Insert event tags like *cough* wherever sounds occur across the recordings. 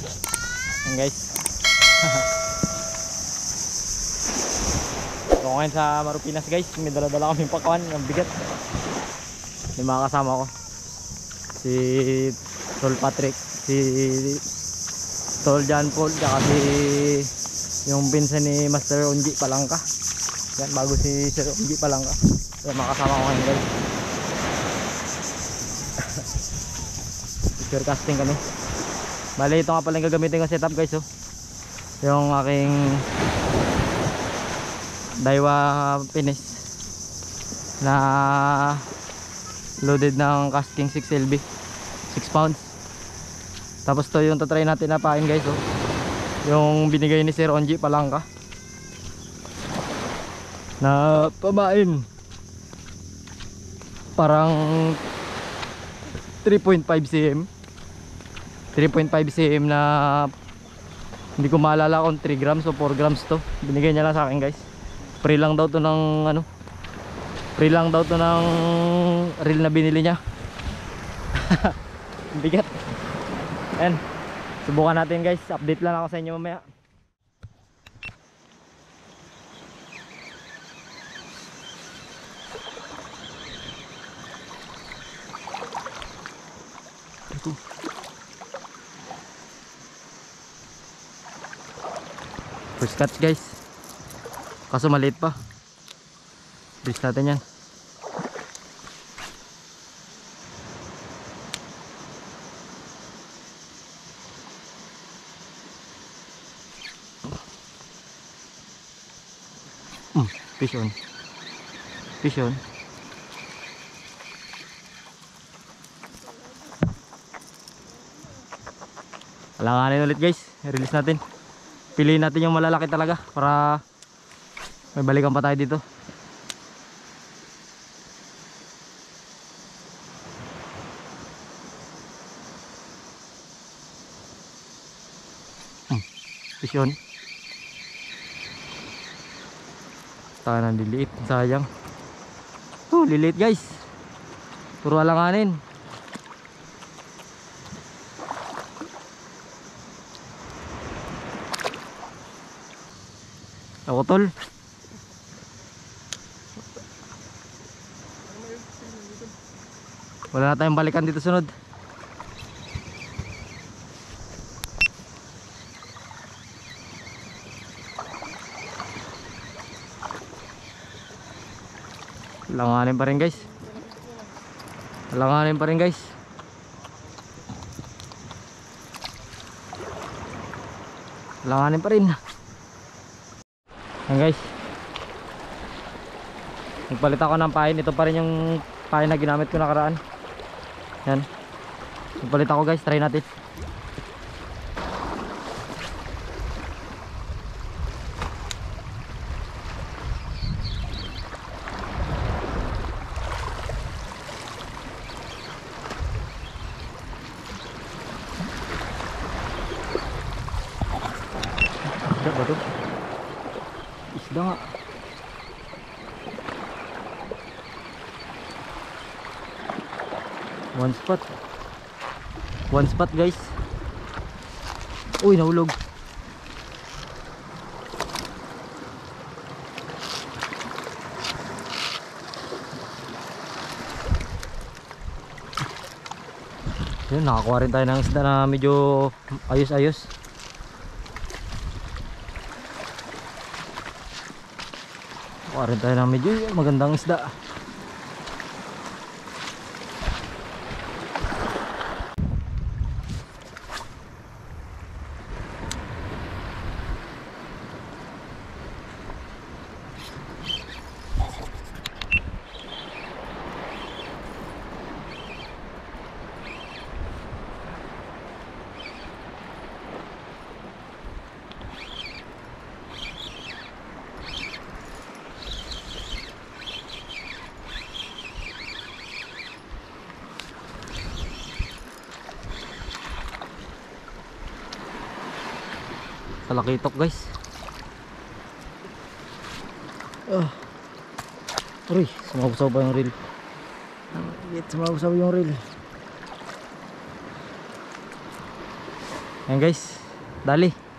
Yan guys. *laughs* so ngayon sa Marupinas guys, may dala-dala kaming pakawan, ang bigat. May mga kasama ko. Si Tol Patrick, si Tol John Paul, tsaka si yung pinsan ni Master Unji Palangka. Yan, bago si Sir Unji Palangka. Yan, mga kasama ko ngayon guys. *laughs* Picture casting kami. Bale, ito nga pala yung gagamitin ko setup guys oh. Yung aking Daiwa Finish na loaded ng casting 6LB 6 pounds tapos to yung tatry natin na pain guys oh. yung binigay ni Sir Onji Palangka na pamain parang 3.5 cm 3.5 cm na hindi ko maalala kung 3 grams o 4 grams to binigay niya lang sa akin guys free lang daw to ng ano free lang daw to ng reel na binili niya *laughs* bigat Ayan. Subukan natin guys. Update lang ako sa inyo mamaya. Ito. First catch guys. Kaso maliit pa. Bis natin yan. Hmm, fish on. Fish on. Alanganin ulit guys. Release natin. Piliin natin yung malalaki talaga para may balikan pa tayo dito. Hmm, fish on. Sana liliit, sayang. Oh, liliit guys. Puro alanganin. Ako tol. Wala na tayong balikan dito sunod. Langanin pa rin guys. Langanin pa rin guys. Langanin pa rin. Yan guys. Nagpalit ako ng pain. Ito pa rin yung pain na ginamit ko nakaraan. Yan. Nagpalit ako guys. Try natin. Isda ba? Isda nga. One spot. One spot guys. Uy, nahulog. Yun, nakakuha rin tayo ng isda na medyo ayos-ayos. Kuha rin tayo ng medyo magandang isda. Talakitok guys. Ah. Uy, sumabusaw pa yung reel. Sumabusaw yung reel. Ayan guys, dali.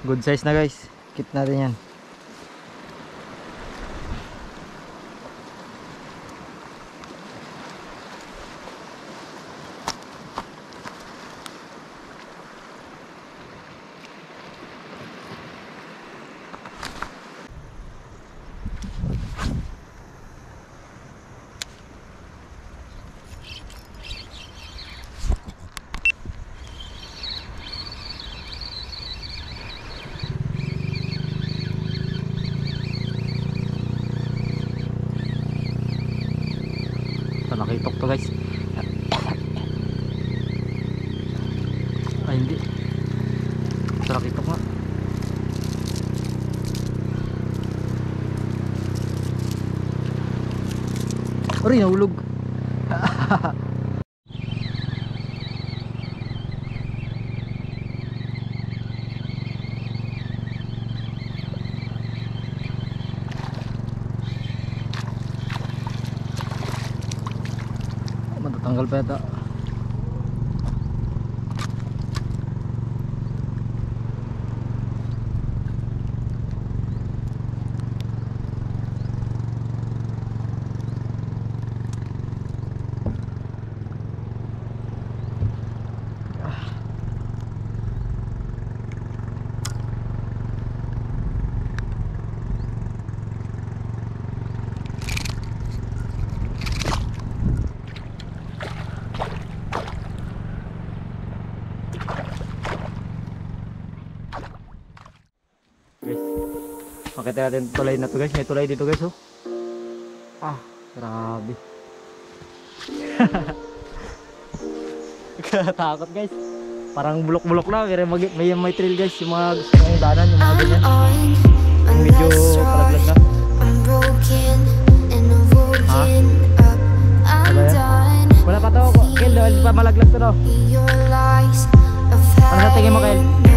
Good size na guys. Keep natin yan. Ito nakitok to guys. Ay hindi. Ito nakitok nga. Aray, nahulog. *laughs* Matatanggal pa yata. Guys. Makita natin tulay na to guys. May tulay dito guys oh. Ah, grabe. *laughs* Katakot guys. Parang bulok-bulok lang. Pero mag may, may trail guys. Yung mga gusto mong daanan. Yung mga ganyan. Yung medyo palaglag na. I'm Ano yan? Wala pa to. Kel, pa malaglag to no. Ano sa tingin mo, Kel?